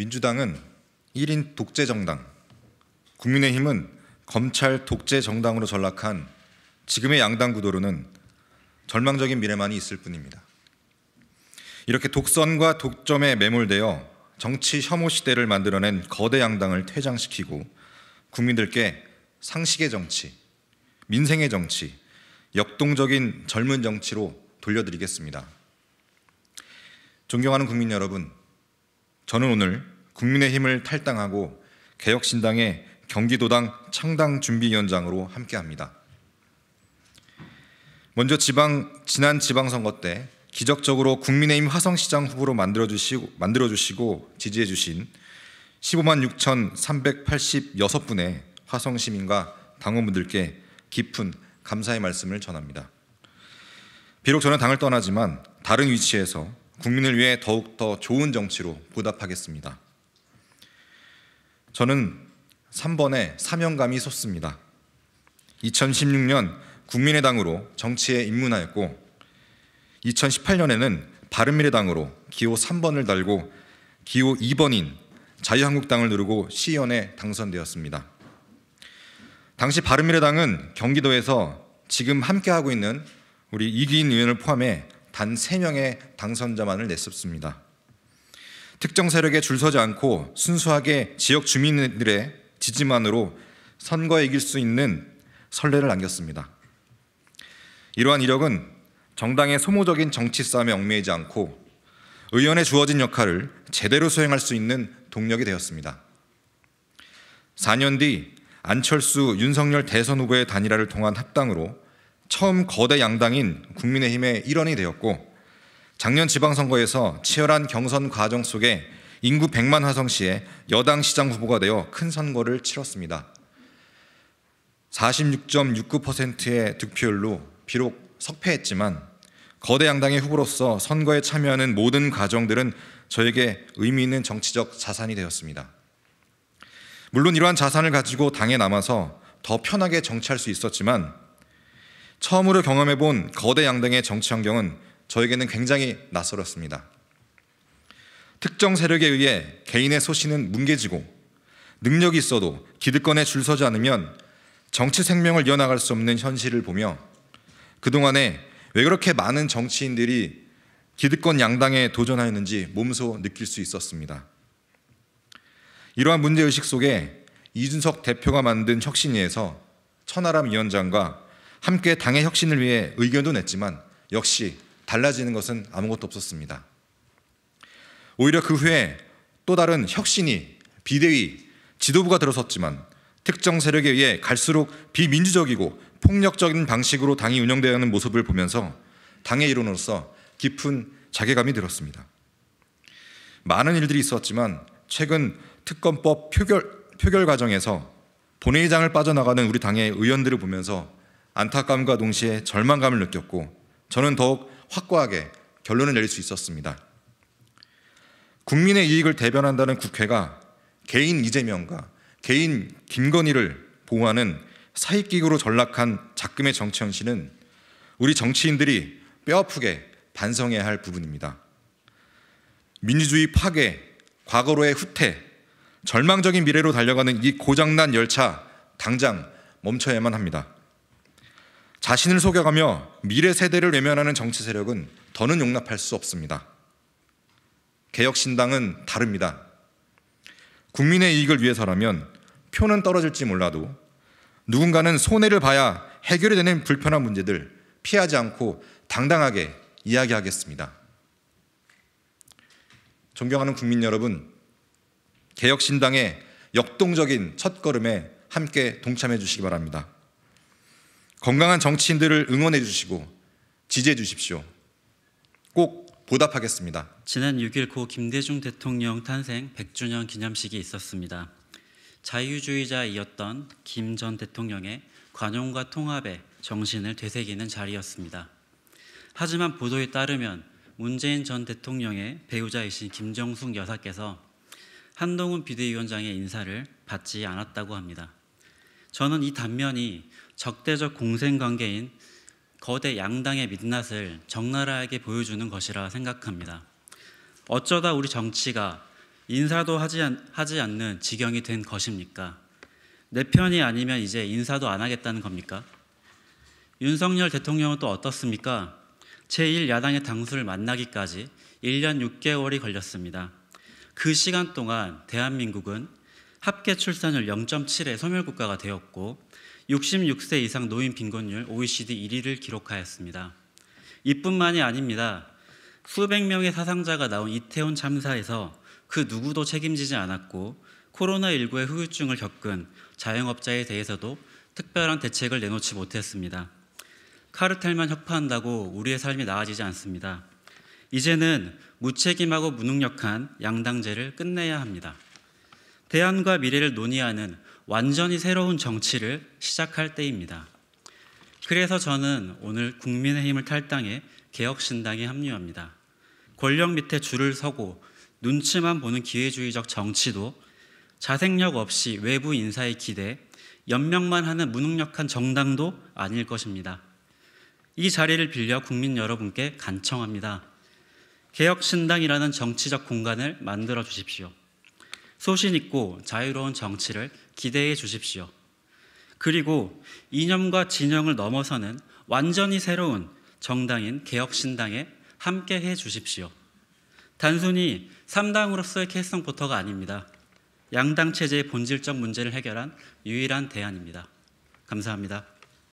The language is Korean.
민주당은 1인 독재 정당, 국민의힘은 검찰 독재 정당으로 전락한 지금의 양당 구도로는 절망적인 미래만이 있을 뿐입니다. 이렇게 독선과 독점에 매몰되어 정치 혐오 시대를 만들어낸 거대 양당을 퇴장시키고 국민들께 상식의 정치, 민생의 정치, 역동적인 젊은 정치로 돌려드리겠습니다. 존경하는 국민 여러분, 저는 오늘 국민의힘을 탈당하고 개혁신당의 경기도당 창당준비위원장으로 함께합니다. 먼저 지방 지난 지방선거 때 기적적으로 국민의힘 화성시장 후보로 만들어 주시고 만들어 주시고 지지해 주신 15만 6,386분의 화성 시민과 당원분들께 깊은 감사의 말씀을 전합니다. 비록 저는 당을 떠나지만 다른 위치에서 국민을 위해 더욱 더 좋은 정치로 보답하겠습니다. 저는 3번에 사명감이 솟습니다. 2016년 국민의당으로 정치에 입문하였고 2018년에는 바른미래당으로 기호 3번을 달고 기호 2번인 자유한국당을 누르고 시의원에 당선되었습니다. 당시 바른미래당은 경기도에서 지금 함께하고 있는 우리 이기인 의원을 포함해 단 3명의 당선자만을 냈었습니다. 특정 세력에 줄 서지 않고 순수하게 지역 주민들의 지지만으로 선거에 이길 수 있는 선례를 남겼습니다. 이러한 이력은 정당의 소모적인 정치 싸움에 얽매이지 않고 의원에 주어진 역할을 제대로 수행할 수 있는 동력이 되었습니다. 4년 뒤 안철수, 윤석열 대선 후보의 단일화를 통한 합당으로 처음 거대 양당인 국민의힘의 일원이 되었고 작년 지방선거에서 치열한 경선 과정 속에 인구 100만 화성시의 여당 시장 후보가 되어 큰 선거를 치렀습니다. 46.69%의 득표율로 비록 석패했지만 거대 양당의 후보로서 선거에 참여하는 모든 과정들은 저에게 의미 있는 정치적 자산이 되었습니다. 물론 이러한 자산을 가지고 당에 남아서 더 편하게 정치할 수 있었지만 처음으로 경험해 본 거대 양당의 정치 환경은 저에게는 굉장히 낯설었습니다. 특정 세력에 의해 개인의 소신은 뭉개지고 능력이 있어도 기득권에 줄 서지 않으면 정치 생명을 이어나갈 수 없는 현실을 보며 그동안에 왜 그렇게 많은 정치인들이 기득권 양당에 도전하였는지 몸소 느낄 수 있었습니다. 이러한 문제의식 속에 이준석 대표가 만든 혁신위에서 천하람 위원장과 함께 당의 혁신을 위해 의견도 냈지만 역시 달라지는 것은 아무것도 없었습니다. 오히려 그 후에 또 다른 혁신이 비대위 지도부가 들어섰지만 특정 세력에 의해 갈수록 비민주적이고 폭력적인 방식으로 당이 운영되어 가는 모습을 보면서 당의 일원으로서 깊은 자괴감이 들었습니다. 많은 일들이 있었지만 최근 특검법 표결, 표결 과정에서 본회의장을 빠져나가는 우리 당의 의원들을 보면서 안타까움과 동시에 절망감을 느꼈고 저는 더욱 확고하게 결론을 내릴 수 있었습니다. 국민의 이익을 대변한다는 국회가 개인 이재명과 개인 김건희를 보호하는 사익기구로 전락한 작금의 정치 현실은 우리 정치인들이 뼈아프게 반성해야 할 부분입니다. 민주주의 파괴, 과거로의 후퇴, 절망적인 미래로 달려가는 이 고장난 열차 당장 멈춰야만 합니다. 자신을 속여가며 미래 세대를 외면하는 정치 세력은 더는 용납할 수 없습니다. 개혁신당은 다릅니다. 국민의 이익을 위해서라면 표는 떨어질지 몰라도 누군가는 손해를 봐야 해결이 되는 불편한 문제들 피하지 않고 당당하게 이야기하겠습니다. 존경하는 국민 여러분, 개혁신당의 역동적인 첫걸음에 함께 동참해 주시기 바랍니다. 건강한 정치인들을 응원해 주시고 지지해 주십시오. 꼭 보답하겠습니다. 지난 6일 고 김대중 대통령 탄생 100주년 기념식이 있었습니다. 자유주의자이었던 김 전 대통령의 관용과 통합의 정신을 되새기는 자리였습니다. 하지만 보도에 따르면 문재인 전 대통령의 배우자이신 김정숙 여사께서 한동훈 비대위원장의 인사를 받지 않았다고 합니다. 저는 이 단면이 적대적 공생 관계인 거대 양당의 민낯을 적나라하게 보여주는 것이라 생각합니다. 어쩌다 우리 정치가 인사도 하지, 않, 하지 않는 지경이 된 것입니까? 내 편이 아니면 이제 인사도 안 하겠다는 겁니까? 윤석열 대통령은 또 어떻습니까? 제1야당의 당수를 만나기까지 1년 6개월이 걸렸습니다. 그 시간 동안 대한민국은 합계 출산율 0.7의 소멸국가가 되었고 66세 이상 노인 빈곤율 OECD 1위를 기록하였습니다. 이뿐만이 아닙니다. 수백 명의 사상자가 나온 이태원 참사에서 그 누구도 책임지지 않았고 코로나19의 후유증을 겪은 자영업자에 대해서도 특별한 대책을 내놓지 못했습니다. 카르텔만 협파한다고 우리의 삶이 나아지지 않습니다. 이제는 무책임하고 무능력한 양당제를 끝내야 합니다. 대안과 미래를 논의하는 완전히 새로운 정치를 시작할 때입니다. 그래서 저는 오늘 국민의힘을 탈당해 개혁신당에 합류합니다. 권력 밑에 줄을 서고 눈치만 보는 기회주의적 정치도 자생력 없이 외부 인사에 기대 연명만 하는 무능력한 정당도 아닐 것입니다. 이 자리를 빌려 국민 여러분께 간청합니다. 개혁신당이라는 정치적 공간을 만들어 주십시오. 소신 있고 자유로운 정치를 기대해 주십시오. 그리고 이념과 진영을 넘어서는 완전히 새로운 정당인 개혁신당에 함께 해 주십시오. 단순히 3당으로서의 캐스팅포터가 아닙니다. 양당 체제의 본질적 문제를 해결한 유일한 대안입니다. 감사합니다.